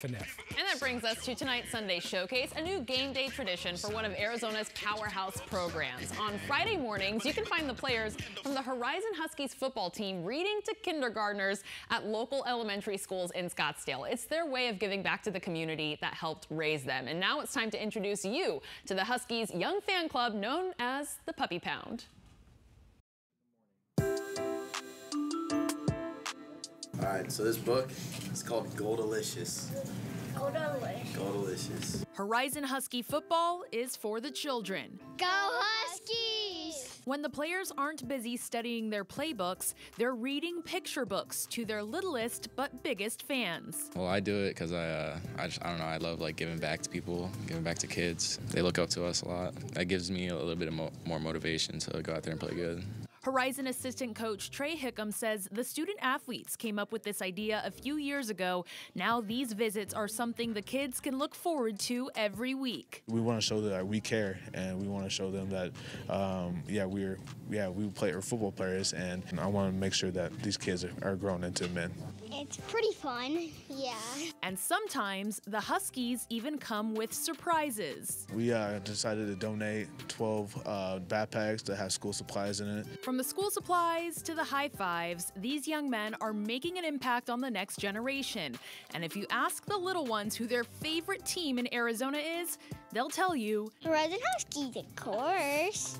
FNF. And that brings us to tonight's Sunday Showcase, a new game day tradition for one of Arizona's powerhouse programs. On Friday mornings, you can find the players from the Horizon Huskies football team reading to kindergartners at local elementary schools in Scottsdale. It's their way of giving back to the community that helped raise them. And now it's time to introduce you to the Huskies young fan club known as the Puppy Pound. All right, so this book is called Goldilicious. Goldilicious. Goldilicious. Horizon Husky football is for the children. Go Huskies! When the players aren't busy studying their playbooks, they're reading picture books to their littlest but biggest fans. Well, I do it because I, uh, I, just, I don't know, I love like giving back to people, giving back to kids. They look up to us a lot. That gives me a little bit of mo more motivation to go out there and play good. Horizon assistant coach Trey Hickam says the student athletes came up with this idea a few years ago. Now these visits are something the kids can look forward to every week. We want to show that we care, and we want to show them that, um, yeah, we're yeah we play are football players, and I want to make sure that these kids are, are grown into men. It's pretty fun, yeah. And sometimes the Huskies even come with surprises. We uh, decided to donate 12 uh, backpacks that have school supplies in it. From the school supplies to the high fives, these young men are making an impact on the next generation. And if you ask the little ones who their favorite team in Arizona is, they'll tell you Horizon Huskies, of course.